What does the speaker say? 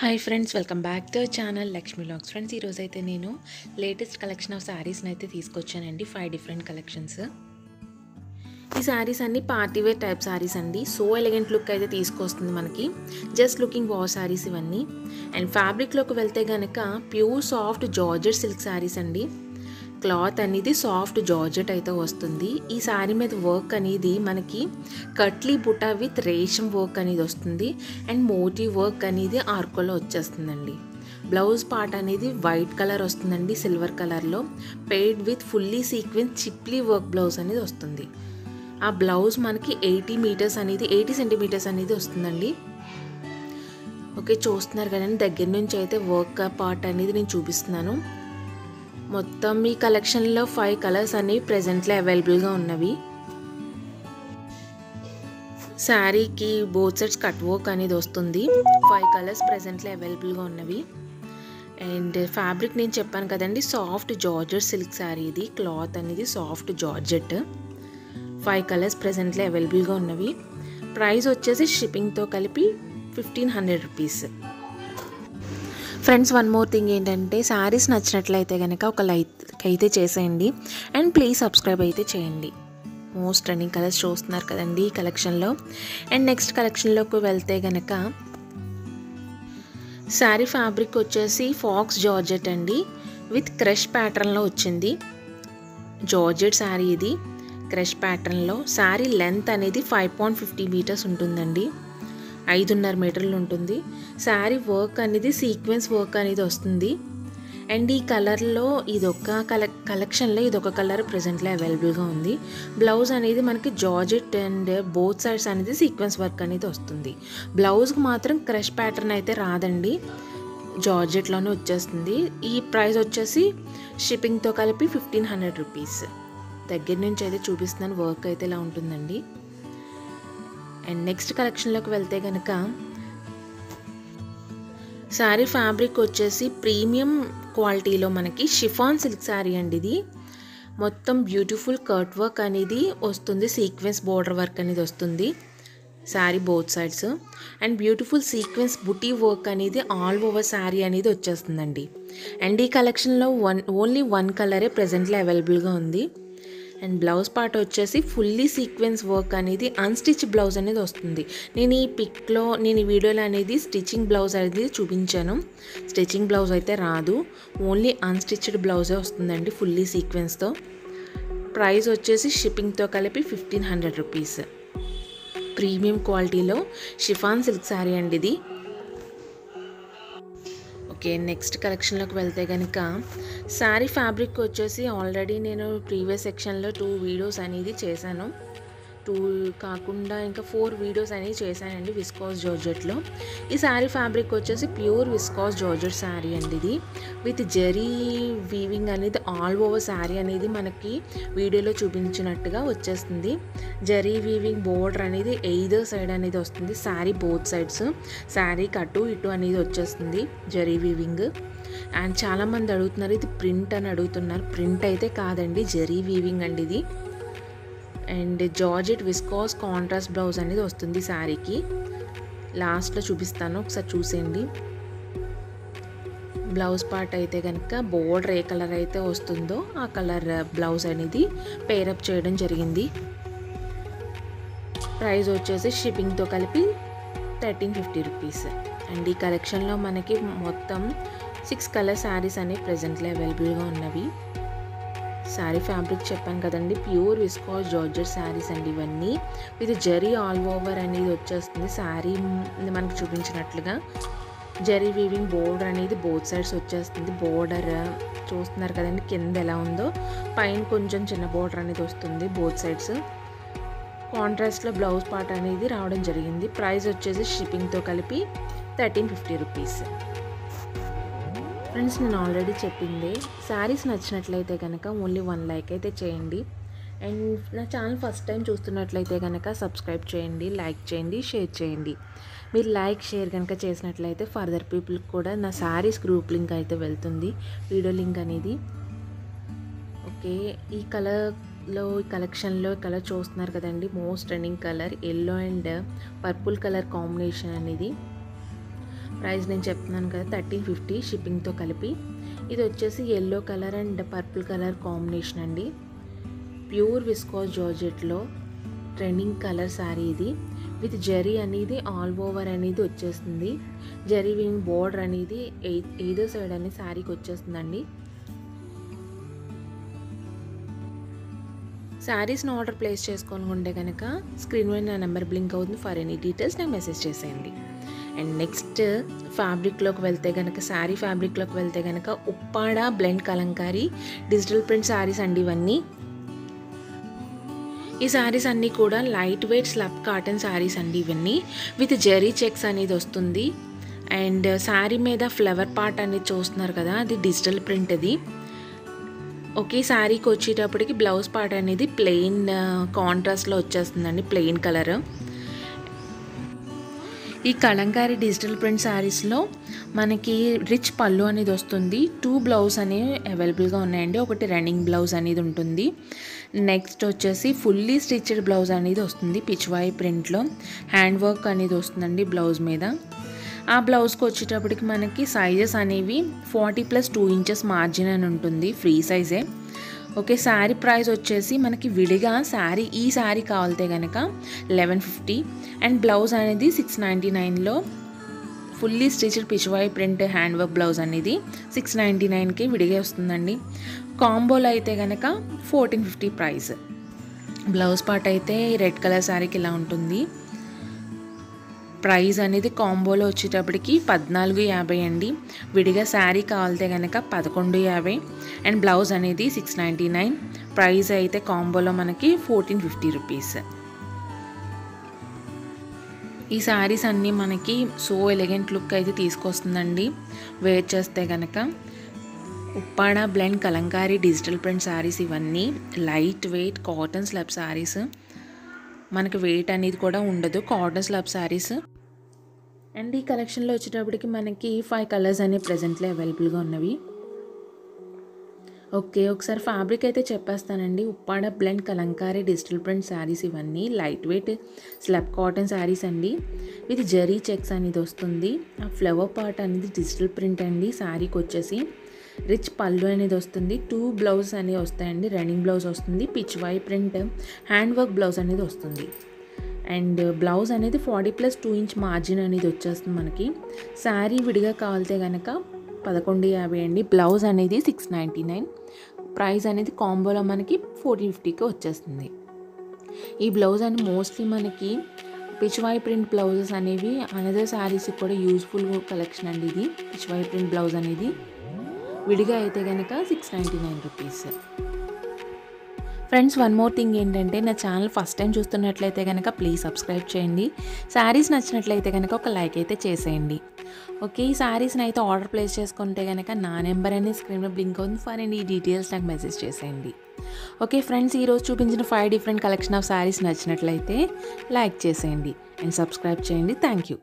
Hi friends welcome back to channel Lakshmi vlogs friends ఈరోజు అయితే నేను లేటెస్ట్ కలెక్షన్ ఆఫ్ శారీస్ని అయితే తీసుకొచ్చానండి ఫైవ్ డిఫరెంట్ కలెక్షన్స్ ఈ శారీస్ అన్ని పార్టీవేర్ టైప్ శారీస్ అండి. సో ఎలిగెంట్ లుక్ అయితే తీసుకొస్తుంది మనకి. జస్ట్ లుకింగ్ వాష్ శారీస్ ఇవన్నీ. అండ్ ఫ్యాబ్రిక్లోకి వెళ్తే కనుక pure soft georgette silk saris అండి. క్లాత్ అనేది సాఫ్ట్ జార్జెట్ అయితే వస్తుంది. ఈ శారీ మీద వర్క్ అనేది మనకి కట్లీ బుట్ట విత్ రేషం వర్క్ అనేది వస్తుంది. అండ్ మోటీ వర్క్ అనేది ఆర్కోలో వచ్చేస్తుందండి. బ్లౌజ్ పార్ట్ అనేది వైట్ కలర్ వస్తుందండి సిల్వర్ కలర్లో. పెయిడ్ విత్ ఫుల్లీ సీక్వెన్స్ చిప్లీ వర్క్ బ్లౌజ్ అనేది వస్తుంది. ఆ బ్లౌజ్ మనకి ఎయిటీ మీటర్స్ అనేది ఎయిటీ సెంటీమీటర్స్ అనేది వస్తుందండి. ఓకే చూస్తున్నారు కదండి దగ్గర నుంచి అయితే వర్క్ పార్ట్ అనేది నేను చూపిస్తున్నాను. మొత్తం ఈ కలెక్షన్లో ఫైవ్ కలర్స్ అనేవి ప్రజెంట్లో అవైలబుల్గా ఉన్నవి. శారీకి బోత్ సెట్స్ కట్ వర్క్ అనేది వస్తుంది. ఫైవ్ కలర్స్ ప్రజెంట్లో అవైలబుల్గా ఉన్నవి. అండ్ ఫ్యాబ్రిక్ నేను చెప్పాను కదండి సాఫ్ట్ జార్జెట్ సిల్క్ శారీ ఇది. క్లాత్ అనేది సాఫ్ట్ జార్జెట్ ఫైవ్ కలర్స్ ప్రజెంట్లో అవైలబుల్గా ఉన్నవి. ప్రైస్ వచ్చేసి షిప్పింగ్తో కలిపి fifteen hundred rupees friends one more thing ఏంటంటే శారీస్ నచ్చినట్లయితే కనుక ఒక లైక్ అయితే చేసేయండి. అండ్ ప్లీజ్ సబ్స్క్రైబ్ అయితే చేయండి. మోస్ట్ రన్నింగ్ కలర్స్ చూస్తున్నారు కదండి ఈ కలెక్షన్లో అండ్ నెక్స్ట్ కలెక్షన్లోకి వెళ్తే కనుక శారీ ఫ్యాబ్రిక్ వచ్చేసి ఫాక్స్ జార్జెట్ అండి. విత్ క్రష్ ప్యాటర్న్లో వచ్చింది. జార్జెట్ శారీ ఇది. క్రష్ ప్యాటర్న్లో శారీ లెంత్ అనేది ఫైవ్ పాయింట్ ఫిఫ్టీ మీటర్స్ ఉంటుందండి. ఐదున్నర మీటర్లు ఉంటుంది. శారీ వర్క్ అనేది సీక్వెన్స్ వర్క్ అనేది వస్తుంది. అండ్ ఈ కలర్లో ఇదొక కల కలెక్షన్లో ఇదొక కలర్ ప్రజెంట్లో అవైలబుల్గా ఉంది. బ్లౌజ్ అనేది మనకి జార్జెట్ అండ్ బోత్ సైడ్స్ అనేది సీక్వెన్స్ వర్క్ అనేది వస్తుంది. బ్లౌజ్కి మాత్రం క్రష్ ప్యాటర్న్ అయితే రాదండి. జార్జెట్లోనే వచ్చేస్తుంది. ఈ ప్రైస్ వచ్చేసి షిప్పింగ్తో కలిపి ఫిఫ్టీన్ హండ్రెడ్ రూపీస్. దగ్గర నుంచి అయితే చూపిస్తున్నాను వర్క్ అయితే ఇలా ఉంటుందండి. అండ్ నెక్స్ట్ కలెక్షన్లోకి వెళ్తే కనుక శారీ ఫ్యాబ్రిక్ వచ్చేసి ప్రీమియం క్వాలిటీలో మనకి షిఫాన్ సిల్క్ శారీ అండి ఇది. మొత్తం బ్యూటిఫుల్ కర్ట్ వర్క్ అనేది వస్తుంది సీక్వెన్స్ బోర్డర్ వర్క్ అనేది వస్తుంది sari both sides and beautiful sequence buti work అనేది ఆల్ ఓవర్ శారీ అనేది వచ్చేస్తుందండి. అండ్ ఈ కలెక్షన్లో వన్ ఓన్లీ వన్ కలరే ప్రజెంట్లో అవైలబుల్గా ఉంది. అండ్ బ్లౌజ్ పార్ట్ వచ్చేసి ఫుల్లీ సీక్వెన్స్ వర్క్ అనేది అన్స్టిచ్ బ్లౌజ్ అనేది వస్తుంది. నేను ఈ పిక్లో నేను ఈ వీడియోలో అనేది స్టిచ్చింగ్ బ్లౌజ్ అనేది చూపించాను. స్టిచ్చింగ్ బ్లౌజ్ అయితే రాదు. ఓన్లీ అన్స్టిచ్డ్ బ్లౌజే వస్తుందండి ఫుల్లీ సీక్వెన్స్తో ప్రైస్ వచ్చేసి షిప్పింగ్తో కలిపి ఫిఫ్టీన్ హండ్రెడ్ రూపీస్ ప్రీమియం క్వాలిటీలో షిఫాన్ సిల్క్ శారీ అండి ఇది. ఓకే నెక్స్ట్ కలెక్షన్లోకి వెళ్తే కనుక శారీ ఫ్యాబ్రిక్ వచ్చేసి ఆల్రెడీ నేను ప్రీవియస్ సెక్షన్లో టూ వీడియోస్ అనేది చేశాను. టూ కాకుండా ఇంకా ఫోర్ వీడియోస్ అనేవి చేశానండి విస్కాస్ జార్జెట్లో. ఈ శారీ ఫ్యాబ్రిక్ వచ్చేసి ప్యూర్ విస్కాస్ జార్జెట్ శారీ అండి ఇది. విత్ జెరీ వీవింగ్ అనేది ఆల్ ఓవర్ శారీ అనేది మనకి వీడియోలో చూపించినట్టుగా వచ్చేస్తుంది. జరీ వీవింగ్ బోర్డర్ అనేది ఎయిదర్ సైడ్ అనేది వస్తుంది. Sari both sides. శారీ కటు ఇటు అనేది వచ్చేస్తుంది జరీ వీవింగ్. అండ్ చాలామంది అడుగుతున్నారు ఇది ప్రింట్ అని అడుగుతున్నారు. ప్రింట్ అయితే కాదండి జరీ వీవింగ్ అండి ఇది. And georgette viscose contrast blouse అనేది వస్తుంది శారీకి. లాస్ట్లో చూపిస్తాను ఒకసారి చూసేయండి. బ్లౌజ్ పార్ట్ అయితే కనుక బోర్డర్ ఏ కలర్ అయితే వస్తుందో ఆ కలర్ బ్లౌజ్ అనేది పేరప్ చేయడం జరిగింది. ప్రైస్ వచ్చేసి షిప్పింగ్తో కలిపి థర్టీన్ ఫిఫ్టీ రూపీస్. అండ్ ఈ కలెక్షన్లో మనకి మొత్తం సిక్స్ కలర్ శారీస్ అనేవి ప్రజెంట్లో అవైలబుల్గా ఉన్నవి. శారీ ఫ్యాబ్రిక్ చెప్పాను కదండి. ప్యూర్ విస్కాస్ జార్జెట్ శారీస్ అండి ఇవన్నీ. ఇది జరీ ఆల్ ఓవర్ అనేది వచ్చేస్తుంది. శారీ మనకు చూపించినట్లుగా. జరీ వీవింగ్ బోర్డర్ అనేది బోత్ సైడ్స్ వచ్చేస్తుంది. బోర్డర్ చూస్తున్నారు కదండి కింద ఎలా ఉందో. పైన కొంచెం చిన్న బోర్డర్ అనేది వస్తుంది బోత్ సైడ్స్. కాంట్రాస్ట్లో బ్లౌజ్ పార్ట్ అనేది రావడం జరిగింది. ప్రైస్ వచ్చేసి షిప్పింగ్తో కలిపి థర్టీన్ ఫిఫ్టీ రూపీస్. ఫ్రెండ్స్ నేను ఆల్రెడీ చెప్పింది. శారీస్ నచ్చినట్లయితే కనుక ఓన్లీ వన్ లైక్ అయితే చేయండి. అండ్ నా ఛానల్ ఫస్ట్ టైం చూస్తున్నట్లయితే కనుక సబ్స్క్రైబ్ చేయండి లైక్ చేయండి షేర్ చేయండి. మీరు లైక్ షేర్ కనుక చేసినట్లయితే ఫర్దర్ పీపుల్కి కూడా నా శారీస్ గ్రూప్ లింక్ అయితే వెళ్తుంది. వీడియో లింక్ అనేది. ఓకే ఈ కలర్లో ఈ కలెక్షన్లో కలర్ చూస్తున్నారు కదండి. Most running colour yellow and purple colour combination అనేది. ప్రైస్ నేను చెప్తున్నాను కదా థర్టీన్ ఫిఫ్టీ షిప్పింగ్తో కలిపి. ఇది వచ్చేసి yellow colour and purple colour combination అండి. ప్యూర్ విస్కోస్ జార్జెట్లో ట్రెండింగ్ కలర్ శారీ ఇది. విత్ జరీ అనేది ఆల్ ఓవర్ అనేది వచ్చేస్తుంది. జరీ వింగ్ బోర్డర్ అనేది ఏదో సైడ్ అనేది శారీకి వచ్చేస్తుందండి. శారీస్ని ఆర్డర్ ప్లేస్ చేసుకోనుకుంటే కనుక స్క్రీన్ మీద నా నెంబర్ బ్లింక్ అవుతుంది. ఫర్ ఎనీ డీటెయిల్స్ నాకు మెసేజ్ చేసేయండి. అండ్ నెక్స్ట్ ఫ్యాబ్రిక్లోకి వెళ్తే కనుక శారీ ఫ్యాబ్రిక్లోకి వెళ్తే కనుక Uppada blend Kalamkari digital print saris అండి ఇవన్నీ. ఈ శారీస్ అన్నీ కూడా light weight slub cotton saris అండి ఇవన్నీ. విత్ జెరీ చెక్స్ అనేది వస్తుంది. అండ్ శారీ మీద ఫ్లవర్ పార్ట్ అనేది చూస్తున్నారు కదా అది డిజిటల్ ప్రింట్ అది. ఒకే శారీకి వచ్చేటప్పటికి బ్లౌజ్ పార్ట్ అనేది ప్లెయిన్ కాంట్రాస్ట్లో వచ్చేస్తుందండి ప్లెయిన్ కలర్. ఈ కలంకారీ డిజిటల్ ప్రింట్ శారీస్లో మనకి రిచ్ పళ్ళు అనేది వస్తుంది. టూ బ్లౌజ్ అనేవి అవైలబుల్గా ఉన్నాయండి. ఒకటి రన్నింగ్ బ్లౌజ్ అనేది ఉంటుంది. నెక్స్ట్ వచ్చేసి ఫుల్లీ స్టిచ్డ్ బ్లౌజ్ అనేది వస్తుంది పిచ్వాయి ప్రింట్లో. హ్యాండ్ వర్క్ అనేది వస్తుందండి బ్లౌజ్ మీద. ఆ బ్లౌజ్కి వచ్చేటప్పటికి మనకి సైజెస్ అనేవి forty plus two inches margin అని ఉంటుంది ఫ్రీ సైజే. ఓకే శారీ ప్రైస్ వచ్చేసి మనకి విడిగా శారీ ఈ శారీ కావాలితే కనుక లెవెన్ ఫిఫ్టీ. అండ్ బ్లౌజ్ అనేది సిక్స్ నైంటీ నైన్లో fully stitched Pichwai print hand work blouse అనేది సిక్స్ నైంటీ నైన్కి విడిగా వస్తుందండి. కాంబోలో అయితే కనుక fourteen fifty price. Blouse part అయితే రెడ్ కలర్ శారీకి ఇలా ఉంటుంది. ప్రైస్ అనేది కాంబోలో వచ్చేటప్పటికి పద్నాలుగు యాభై అండి. విడిగా శారీ కావాలితే కనుక పదకొండు యాభై. అండ్ బ్లౌజ్ అనేది సిక్స్ నైంటీ నైన్. ప్రైస్ అయితే కాంబోలో మనకి ఫోర్టీన్ ఫిఫ్టీ రూపీస్. ఈ శారీస్ అన్నీ మనకి సో ఎలిగెంట్ లుక్ అయితే తీసుకొస్తుందండి. వేర్ చేస్తే కనుక Uppada blend Kalamkari digital print saris ఇవన్నీ. Light weight cotton slub saris. మనకి వెయిట్ అనేది కూడా ఉండదు. కాటన్ స్లాబ్ శారీస్ అండ్ ఈ కలెక్షన్లో వచ్చేటప్పటికి మనకి ఫైవ్ కలర్స్ అనేవి ప్రజెంట్లో అవైలబుల్గా ఉన్నవి. ఓకే ఒకసారి ఫ్యాబ్రిక్ అయితే చెప్పేస్తానండి. Uppada blend Kalamkari digital print saris ఇవన్నీ. Light weight slub cotton saris అండి. ఇది జరీ చెక్స్ అనేది వస్తుంది. ఆ ఫ్లవర్ పార్ట్ అనేది డిజిటల్ ప్రింట్ అండి. శారీకి వచ్చేసి రిచ్ పళ్ళు అనేది వస్తుంది టూ బ్లౌజ్ అనేవి వస్తాయండి రన్నింగ్ బ్లౌజ్ వస్తుంది Pichwai print hand work blouse అనేది వస్తుంది. అండ్ బ్లౌజ్ అనేది forty plus two inch margin అనేది వచ్చేస్తుంది మనకి. శారీ విడిగా కావాలితే కనుక పదకొండు యాభై అండి బ్లౌజ్ అనేది సిక్స్ నైంటీ నైన్ ప్రైస్ అనేది కాంబోలో మనకి ఫోర్ ఫిఫ్టీకి వచ్చేస్తుంది. ఈ బ్లౌజ్ అని మోస్ట్లీ మనకి పిచ్వాయ్ ప్రింట్ బ్లౌజెస్ అనేవి అనదర్ శారీస్కి కూడా యూస్ఫుల్ కలెక్షన్ అండి ఇది పిచ్వాయ్ ప్రింట్ బ్లౌజ్ అనేది. విడిగా అయితే కనుక six ninety nine rupees friends one more thing ఏంటంటే నా ఛానల్ ఫస్ట్ టైం చూస్తున్నట్లయితే కనుక ప్లీజ్ సబ్స్క్రైబ్ చేయండి. శారీస్ నచ్చినట్లయితే కనుక ఒక లైక్ అయితే చేసేయండి. ఓకే ఈ శారీస్ని అయితే ఆర్డర్ ప్లేస్ చేసుకుంటే కనుక నా నెంబర్ అనేది స్క్రీన్లో బ్లింక్ అవుతుంది. ఫర్ అండ్ ఈ డీటెయిల్స్ నాకు మెసేజ్ చేసేయండి. ఓకే ఫ్రెండ్స్ ఈరోజు చూపించిన five different collection of saris నచ్చినట్లయితే లైక్ చేసేయండి. అండ్ సబ్స్క్రైబ్ చేయండి. Thank you